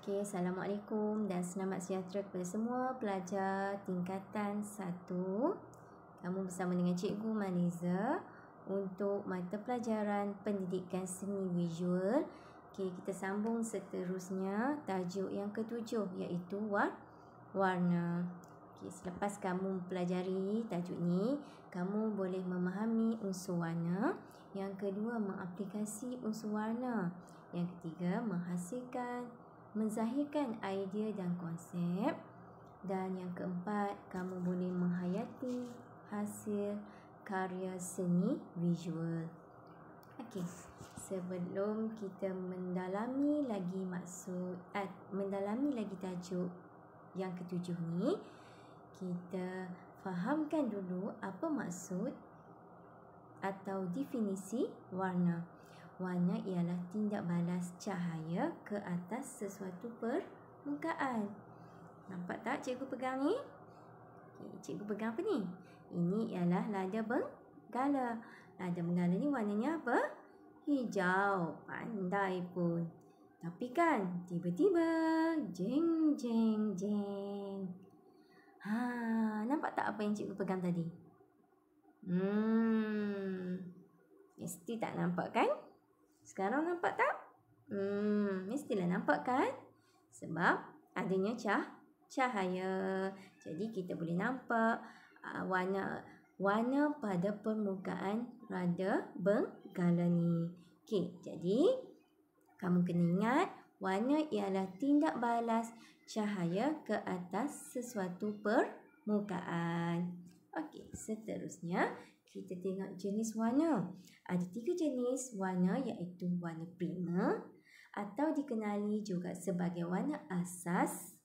Okey, Assalamualaikum dan selamat sejahtera kepada semua pelajar tingkatan 1. Kamu bersama dengan Cikgu Maliza untuk mata pelajaran pendidikan seni visual. Okey, kita sambung seterusnya tajuk yang ketujuh iaitu war warna. Okey, selepas kamu mempelajari tajuk ni, kamu boleh memahami unsur warna. Yang kedua, mengaplikasi unsur warna. Yang ketiga, menghasilkan menzahirkan idea dan konsep dan yang keempat kamu boleh menghayati hasil karya seni visual. Okey, sebelum kita mendalami lagi maksud eh, mendalami lagi tajuk yang ketujuh ni, kita fahamkan dulu apa maksud atau definisi warna. Warna ialah tindak balas cahaya ke atas sesuatu permukaan. Nampak tak cikgu pegang ni? Okay, cikgu pegang apa ni? Ini ialah lada benggala. Lada benggala ni warnanya apa? Hijau. Pandai pun. Tapi kan, tiba-tiba jeng jeng jeng. Ha, nampak tak apa yang cikgu pegang tadi? Hmm. Mesti tak nampak kan? Sekarang nampak tak? Hmm, mestilah nampak kan? Sebab adanya cah cahaya. Jadi kita boleh nampak uh, warna warna pada permukaan rada benggala ni. Okey, jadi kamu kena ingat warna ialah tindak balas cahaya ke atas sesuatu permukaan. Okey, seterusnya kita tengok jenis warna. Ada tiga jenis warna iaitu warna primer atau dikenali juga sebagai warna asas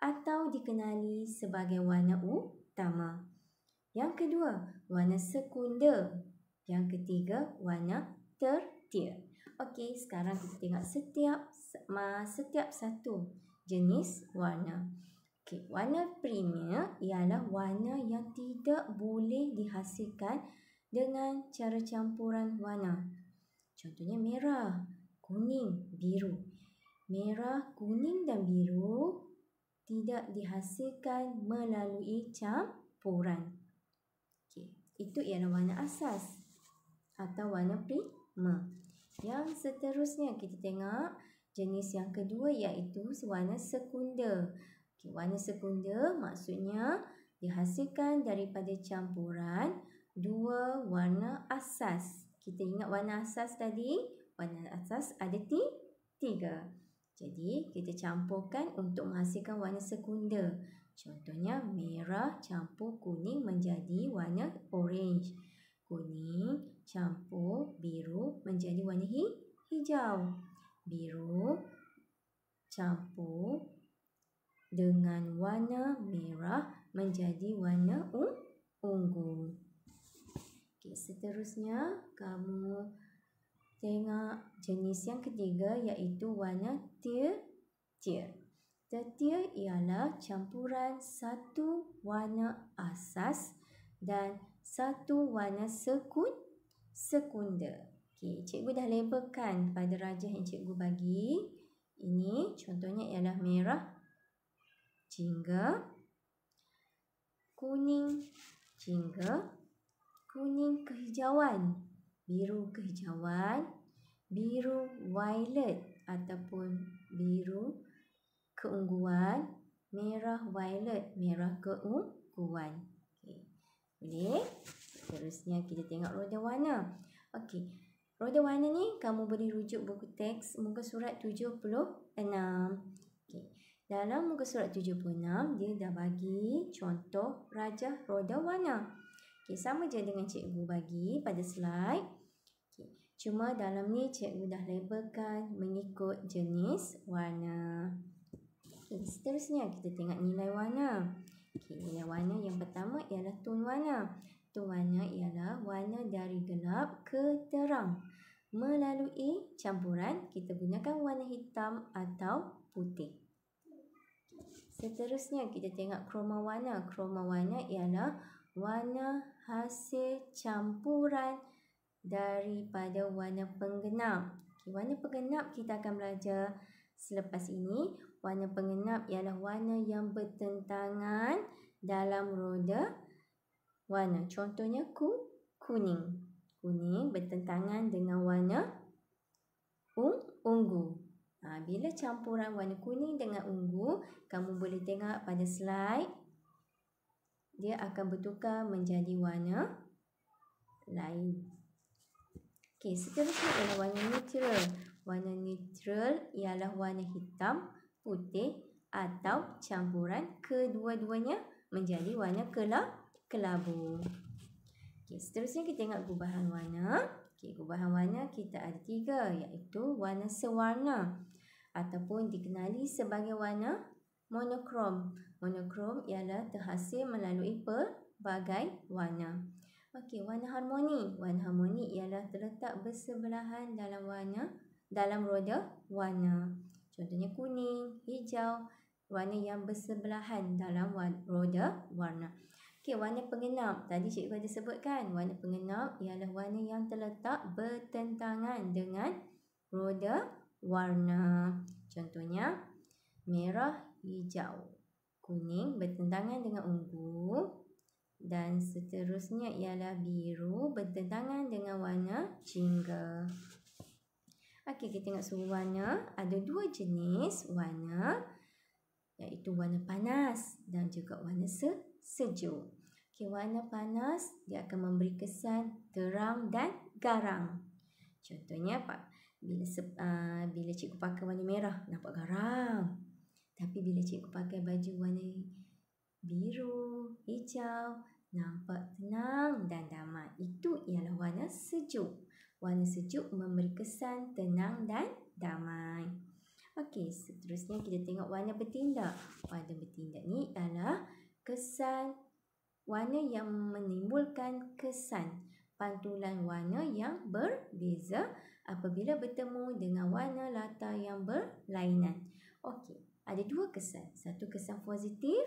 atau dikenali sebagai warna utama. Yang kedua, warna sekunder. Yang ketiga, warna tertier. Okey, sekarang kita tengok setiap setiap satu jenis warna. Okey, warna primer ialah warna yang tidak boleh dihasilkan dengan cara campuran warna. Contohnya merah, kuning, biru. Merah, kuning dan biru tidak dihasilkan melalui campuran. Okey, itu ialah warna asas atau warna primer. Yang seterusnya kita tengok jenis yang kedua iaitu warna sekunder. Okay, warna sekunder maksudnya dihasilkan daripada campuran dua warna asas. Kita ingat warna asas tadi, warna asas ada tiga. Jadi, kita campurkan untuk menghasilkan warna sekunder. Contohnya, merah campur kuning menjadi warna orange. Kuning campur biru menjadi warna hijau. Biru campur dengan warna merah menjadi warna ungu. Okey, seterusnya kamu tengok jenis yang ketiga iaitu warna tier. Tier ialah campuran satu warna asas dan satu warna sekun sekunder. Okey, cikgu dah labelkan pada rajah yang cikgu bagi. Ini contohnya ialah merah jingga. Kuning. Jingga. Kuning kehijauan. Biru kehijauan. Biru violet ataupun biru keungguan. Merah violet merah keungguan. Okey. Boleh? Terusnya kita tengok roda warna. Okey. Roda warna ni kamu boleh rujuk buku teks. Muka surat 76 okey dalam muka surat 76, dia dah bagi contoh rajah roda warna. Okay, sama je dengan cikgu bagi pada slide. Okay, cuma dalam ni cikgu dah labelkan mengikut jenis warna. Okay, seterusnya kita tengok nilai warna. Okay, nilai warna yang pertama ialah tone warna. Tone warna ialah warna dari gelap ke terang. Melalui campuran, kita gunakan warna hitam atau putih. Seterusnya kita tengok kroma warna. Kroma warna ialah warna hasil campuran daripada warna penggenap. Okay, warna penggenap kita akan belajar Selepas ini, warna pengenap ialah warna yang bertentangan dalam roda warna. Contohnya ku, kuning. Kuning bertentangan dengan warna ung, ungu. Ha, bila campuran warna kuning dengan ungu, kamu boleh tengok pada slide. Dia akan bertukar menjadi warna lain. Okey, seterusnya ialah warna neutral. Warna neutral ialah warna hitam, putih atau campuran kedua-duanya menjadi warna kelab kelabu. Okey, seterusnya kita tengok gubahan warna. Okey, gubahan warna kita ada tiga iaitu warna sewarna ataupun dikenali sebagai warna monokrom. Monokrom ialah terhasil melalui pelbagai warna. Okey, warna harmoni. Warna harmoni ialah terletak bersebelahan dalam warna dalam roda warna. Contohnya kuning, hijau, warna yang bersebelahan dalam roda warna. Okey, warna pengenap. Tadi cikgu ada sebutkan, warna pengenap ialah warna yang terletak bertentangan dengan roda warna. Contohnya merah, hijau, kuning bertentangan dengan ungu, dan seterusnya ialah biru bertentangan dengan warna jingga. Okey, kita tengok suhu warna. Ada dua jenis warna iaitu warna panas dan juga warna se sejuk. Okey, warna panas dia akan memberi kesan terang dan garang. Contohnya Pak, bila uh, bila cikgu pakai warna merah nampak garang. Tapi bila cikgu pakai baju warna biru, hijau, nampak tenang dan damai. Itu ialah warna sejuk. Warna sejuk memberi kesan tenang dan damai. Okey, seterusnya kita tengok warna bertindak. Warna bertindak ni adalah kesan warna yang menimbulkan kesan pantulan warna yang berbeza apabila bertemu dengan warna latar yang berlainan. Okey, ada dua kesan. Satu kesan positif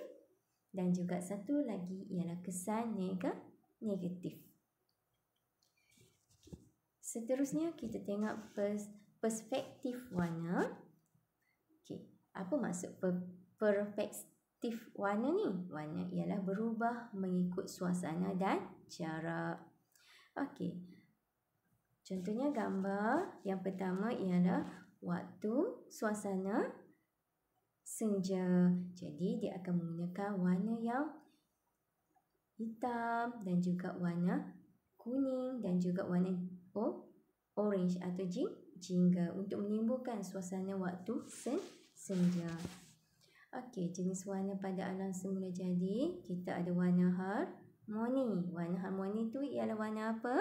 dan juga satu lagi ialah kesan negatif. Seterusnya kita tengok perspektif warna. Okey, apa maksud perspektif warna ni? Warna ialah berubah mengikut suasana dan cara. Okey. Contohnya gambar yang pertama ialah waktu suasana senja. Jadi dia akan menggunakan warna yang hitam dan juga warna kuning dan juga warna oh, orange atau jing jingga untuk menimbulkan suasana waktu sen senja. Okey, jenis warna pada alam semula jadi, kita ada warna harmoni. Warna harmoni tu ialah warna apa?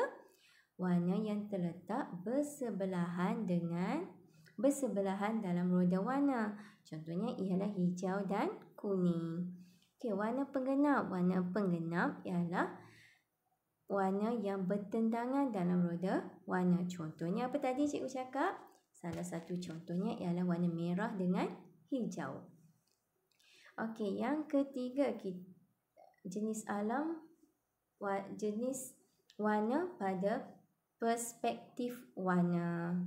Warna yang terletak bersebelahan dengan bersebelahan dalam roda warna. Contohnya ialah hijau dan kuning. Okey, warna penggenap. Warna penggenap ialah warna yang bertentangan dalam roda warna. Contohnya apa tadi cikgu cakap? Salah satu contohnya ialah warna merah dengan hijau. Okey, yang ketiga jenis alam jenis warna pada perspektif warna.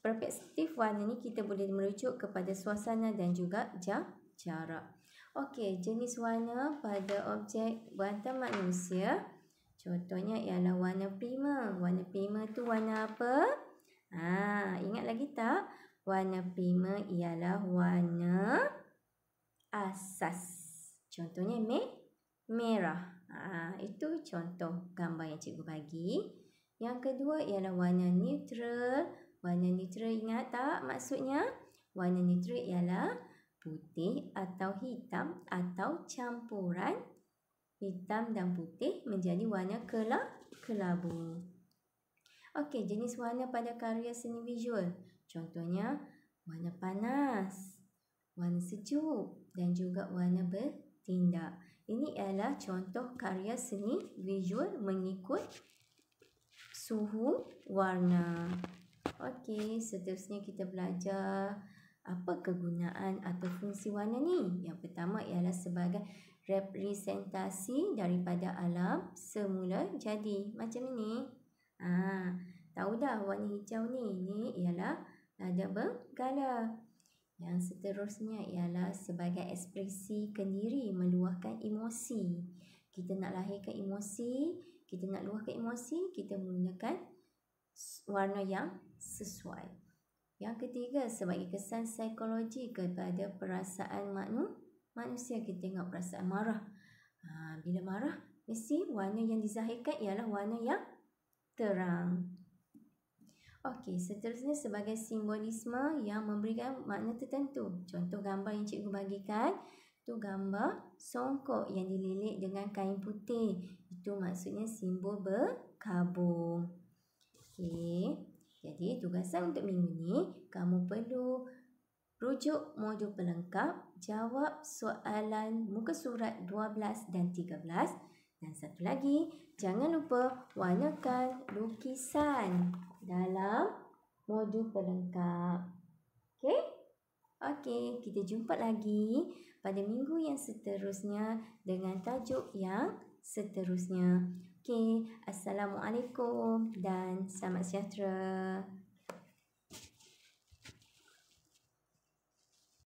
Perspektif warna ni kita boleh merujuk kepada suasana dan juga jarak. Okey, jenis warna pada objek buatan manusia. Contohnya ialah warna prima. Warna prima tu warna apa? Ha, ingat lagi tak? Warna prima ialah warna asas. Contohnya me merah. Ha, itu contoh gambar yang cikgu bagi. Yang kedua ialah warna neutral. Warna neutral ingat tak maksudnya? Warna neutral ialah putih atau hitam atau campuran hitam dan putih menjadi warna kelab kelabu. Okey, jenis warna pada karya seni visual. Contohnya warna panas, warna sejuk dan juga warna bertindak. Ini adalah contoh karya seni visual mengikut suhu warna. Okey, seterusnya kita belajar apa kegunaan atau fungsi warna ni. Yang pertama ialah sebagai representasi daripada alam semula jadi. Macam ni. Ha, tahu dah warna hijau ni. Ni ialah nada bergala. Yang seterusnya ialah sebagai ekspresi kendiri meluahkan emosi. Kita nak lahirkan emosi, kita nak luahkan emosi, kita menggunakan warna yang sesuai. Yang ketiga, sebagai kesan psikologi kepada perasaan maknu, manusia kita tengok perasaan marah. Ha, bila marah, mesti warna yang dizahirkan ialah warna yang terang. Okey, seterusnya sebagai simbolisme yang memberikan makna tertentu. Contoh gambar yang cikgu bagikan, tu gambar songkok yang dililit dengan kain putih. Itu maksudnya simbol berkabung. Okey, jadi tugasan untuk minggu ni, kamu perlu rujuk modul pelengkap, jawab soalan muka surat 12 dan 13 dan satu lagi, jangan lupa warnakan lukisan dalam modul pelengkap. Okey? Okey, kita jumpa lagi pada minggu yang seterusnya dengan tajuk yang seterusnya. Okey, Assalamualaikum dan selamat sejahtera.